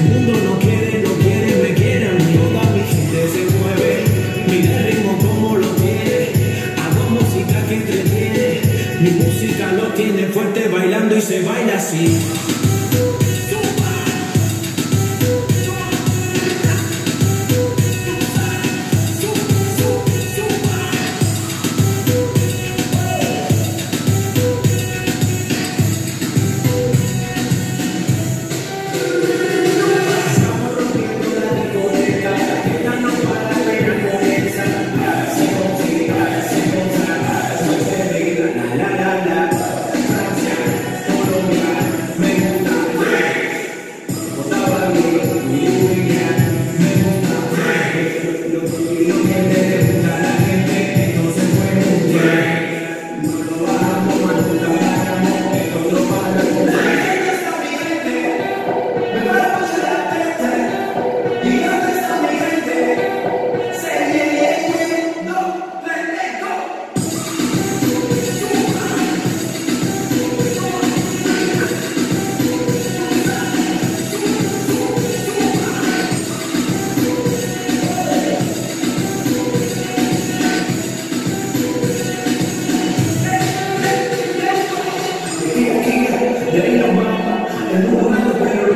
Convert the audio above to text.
el mundo no quiere, no quiere, me quieran, toda mi gente se mueve, mira el ritmo como lo tiene, hago música que entretiene, mi música lo tiene fuerte bailando y se baila así. and